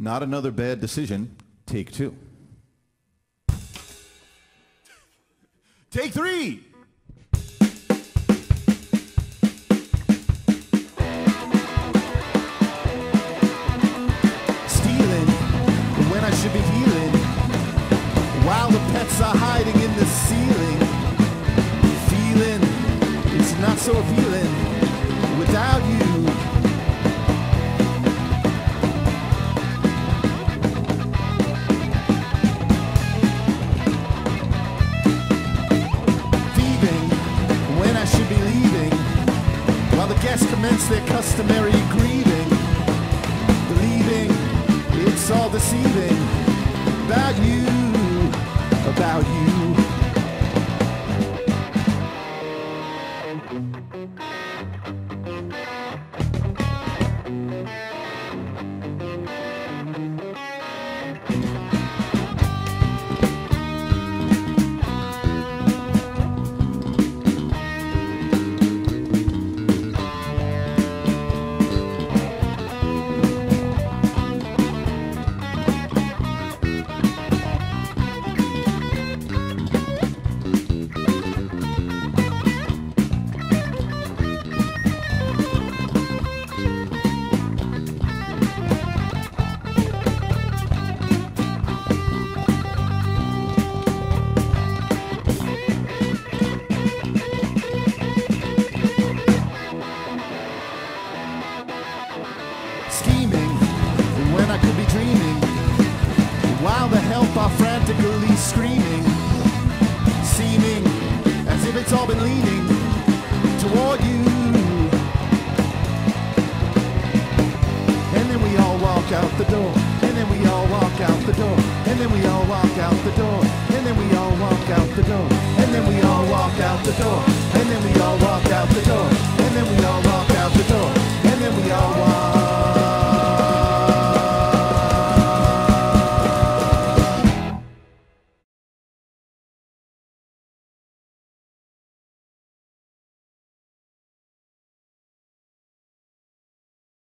Not another bad decision. Take two. Take three. Stealing when I should be healing. While the pets are hiding in the ceiling. Feeling it's not so appealing without commence their customary greeting, believing it's all deceiving about you, about you. Help are frantically screaming, seeming as if it's all been leaning toward you. And then we all walk out the door. And then we all walk out the door. And then we all walk out the door. And then we all walk out the door. And then we all walk out the door. And then we all walk out the door. And then we all walk out the door.